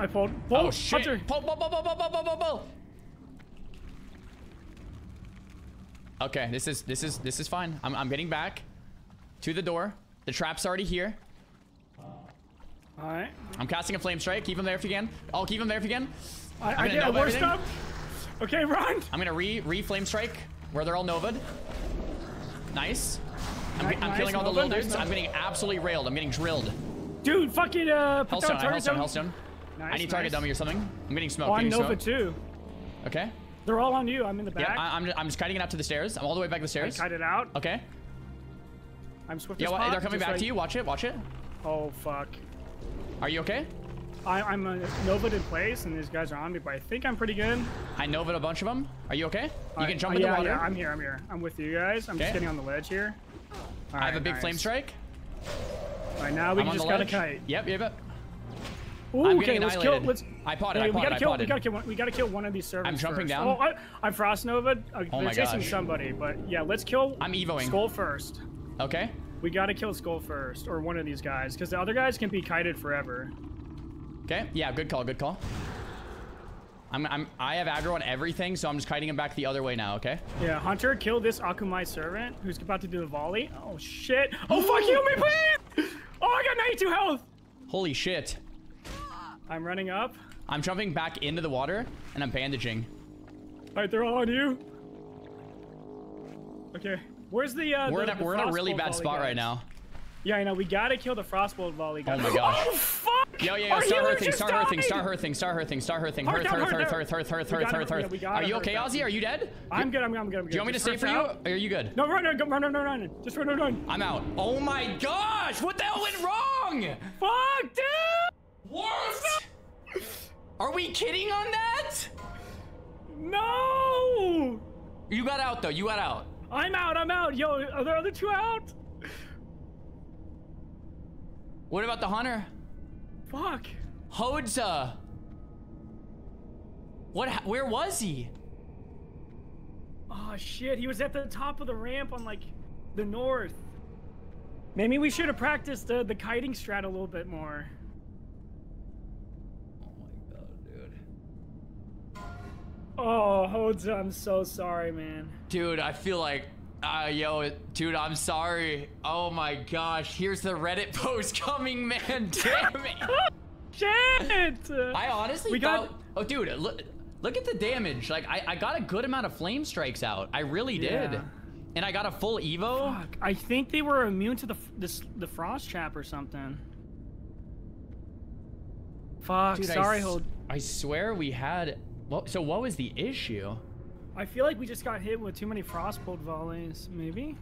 I phone. Oh shit! Pull, pull, pull, pull, pull, pull, pull, pull. Okay, this is this is this is fine. I'm I'm getting back to the door. The trap's already here. All right. I'm casting a flame strike. Keep him there if you can. I'll keep him there if you can. I, I a worst up. Okay, run. I'm gonna re re flame strike where they're all novad. Nice. I'm, nice, I'm killing nice all the little dudes. Nice, I'm getting absolutely railed. I'm getting drilled. Dude, fucking uh. Healthstone, healthstone, healthstone. Nice, I need target nice. dummy or something. I'm getting smoke. Oh, I'm Nova smoke. too. Okay. They're all on you. I'm in the Yeah, back. I, I'm, I'm just kiting it out to the stairs. I'm all the way back to the I stairs. kite it out. Okay. I'm swift Yeah, well, they're coming back like- to you. Watch it. Watch it. Oh fuck. Are you okay? I, I'm a Nova in place, and these guys are on me, but I think I'm pretty good. I Nova a bunch of them. Are you okay? You can jump uh, in yeah, the water. Yeah, I'm here. I'm here. I'm with you guys. I'm Okay. just getting on the ledge here. I have a big nice. flame strike. All right, now we just gotta ledge. kite. Yep, yep, yep. Ooh, I'm okay, let's kill. Let's. I potted, I we potted, gotta I kill. We potted. gotta kill. One, we gotta kill one of these servants. I'm jumping first. down. Oh, I, I'm Frost Nova. Uh, Oh they're my chasing gosh. somebody, but yeah, let's kill. I'm evoing. Skull first. Okay. We gotta kill Skull first, or one of these guys, because the other guys can be kited forever. Okay. Yeah, good call, good call. I'm, I'm, I have aggro on everything, so I'm just kiting him back the other way now, okay? Yeah, Hunter, kill this Aku'mai servant who's about to do the volley. Oh shit! Oh fuck, heal me, please! Oh, I got 92 health. Holy shit. I'm running up. I'm jumping back into the water, and I'm bandaging. All right, they're all on you. Okay, where's the? Uh, We're the, in a, we're in a really bad spot guys? right now. Yeah, I know. We gotta kill the Frostbolt volley guys. Oh my gosh. Oh fuck! Yo, yo, yo, start healer her thing, just start died! start her thing, start her thing, start her thing. Heart Hearth, down, hearth, heart hearth, down. hearth, hearth, hearth, We hearth, gotta- hearth, yeah, hearth. we gotta Are you okay. Ozzy? Are you dead? I'm good. I'm good. I'm good. I'm good. Do you want me to stay for you? are you good? No, run, run, run, run, run, run. Just run, run, run. I'm out. Oh my gosh! What the hell went wrong? Fuck, dude! What? Are we kidding on that? No! You got out though. You got out. I'm out. I'm out. Yo, are the other two out? What about the hunter? Fuck. Hodza. What? Where was he? Oh shit, he was at the top of the ramp on like the north. Maybe we should have practiced the, the kiting strat a little bit more. Oh my god, dude. Oh, Hodza, I'm so sorry, man. Dude, I feel like, uh, yo, dude, I'm sorry. Oh my gosh, here's the Reddit post coming, man. Damn it. Shit! I honestly We got- oh, dude, look, look at the damage. Like, I, I got a good amount of flame strikes out. I really did. Yeah. And I got a full Evo. Fuck, I think they were immune to the this the frost trap or something. Fuck, Dude, sorry, s- Hold. I swear we had. So what was the issue? I feel like we just got hit with too many frostbolt volleys, maybe?